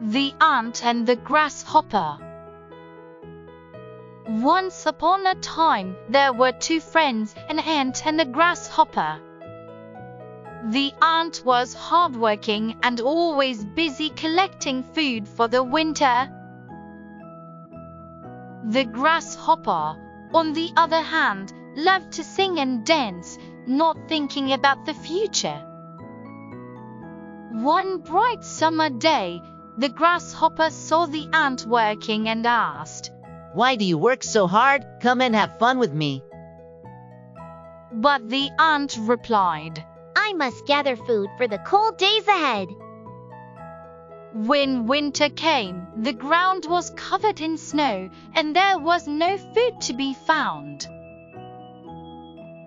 The Ant and the Grasshopper Once upon a time, there were two friends, an ant and a grasshopper. The ant was hardworking and always busy collecting food for the winter. The grasshopper, on the other hand, loved to sing and dance, not thinking about the future. One bright summer day, the grasshopper saw the ant working and asked, Why do you work so hard? Come and have fun with me. But the ant replied, I must gather food for the cold days ahead. When winter came, the ground was covered in snow and there was no food to be found.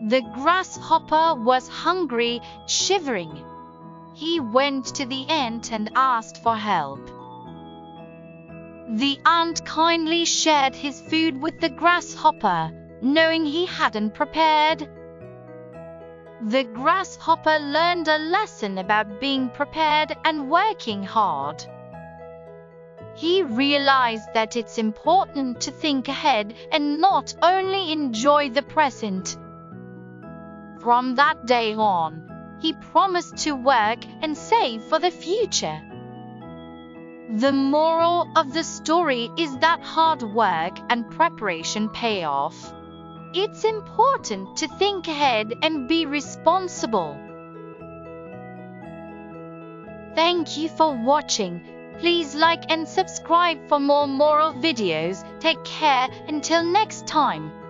The grasshopper was hungry, shivering. He went to the ant and asked for help. The ant kindly shared his food with the grasshopper, knowing he hadn't prepared. The grasshopper learned a lesson about being prepared and working hard. He realized that it's important to think ahead and not only enjoy the present. From that day on, he promised to work and save for the future. The moral of the story is that hard work and preparation pay off. It's important to think ahead and be responsible. Thank you for watching. Please like and subscribe for more moral videos. Take care until next time.